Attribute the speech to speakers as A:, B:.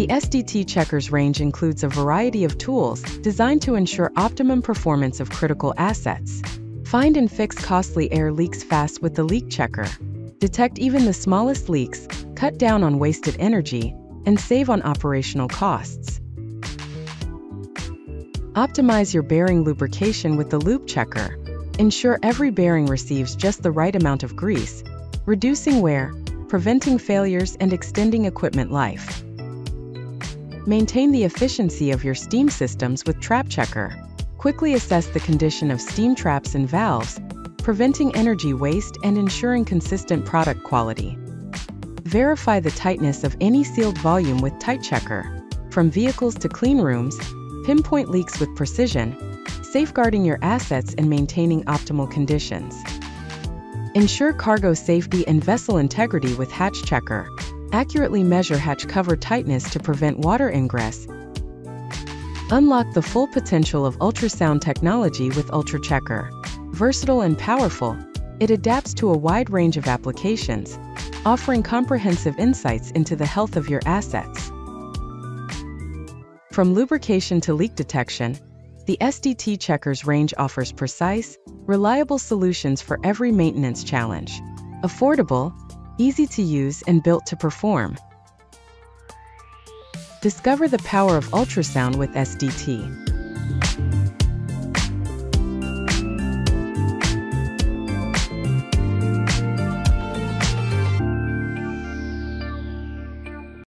A: The SDT Checkers range includes a variety of tools designed to ensure optimum performance of critical assets. Find and fix costly air leaks fast with the Leak Checker. Detect even the smallest leaks, cut down on wasted energy, and save on operational costs. Optimize your bearing lubrication with the Lube Checker. Ensure every bearing receives just the right amount of grease, reducing wear, preventing failures, and extending equipment life. Maintain the efficiency of your steam systems with Trap Checker. Quickly assess the condition of steam traps and valves, preventing energy waste and ensuring consistent product quality. Verify the tightness of any sealed volume with Tight Checker. From vehicles to clean rooms, pinpoint leaks with precision, safeguarding your assets and maintaining optimal conditions. Ensure cargo safety and vessel integrity with Hatch Checker. Accurately measure hatch cover tightness to prevent water ingress, Unlock the full potential of ultrasound technology with Ultra Checker. Versatile and powerful, it adapts to a wide range of applications, offering comprehensive insights into the health of your assets. From lubrication to leak detection, the SDT Checkers range offers precise, reliable solutions for every maintenance challenge. Affordable, easy to use, and built to perform. Discover the power of ultrasound with SDT.